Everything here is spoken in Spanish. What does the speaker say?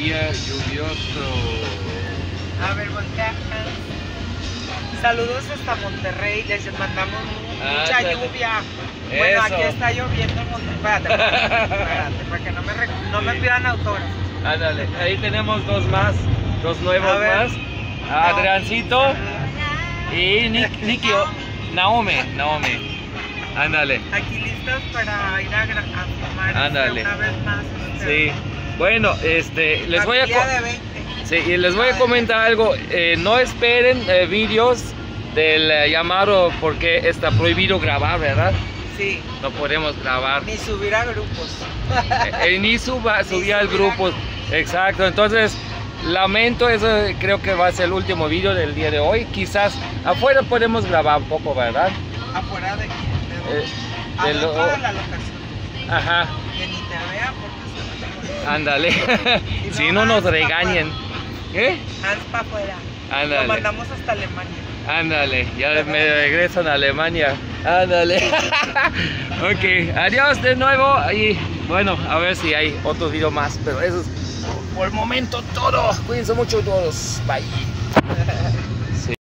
día lluvioso. A ver, voltea. Saludos hasta Monterrey, les mandamos mucha lluvia. Bueno, aquí está lloviendo en Monterrey. Espérate, para que no me, no me Sí. pidan autógrafos. Ándale, ahí tenemos dos más, dos nuevos A más. Adriancito y Nikio, Naomi, Naomi. Ándale, Aquí listos para ir a, a filmar este, una vez más. este, sí. Bueno, este, les voy a... familia co- de 20. Sí, y les voy a comentar algo. eh, no esperen eh, vídeos del eh, llamado porque está prohibido grabar, ¿verdad? Sí, No podemos grabar. ni subir a grupos. Eh, ni suba, Ni subir al subir a- grupo. Exacto, entonces lamento, eso creo que va a ser el último vídeo del día de hoy. Quizás afuera podemos grabar un poco, ¿verdad? ¿Afuera de quién? ¿De de Adentro lo- de la locación. Ajá, Que ni te porque se ándale. Si no no nos regañen. ¿Qué? Hans para afuera. Lo Ándale. mandamos hasta Alemania. Ándale, ya me regresan a Alemania. Ándale. ok, adiós de nuevo. Y bueno, a ver si hay otro video más. Pero eso es por el momento todo. Cuídense mucho todos. Bye.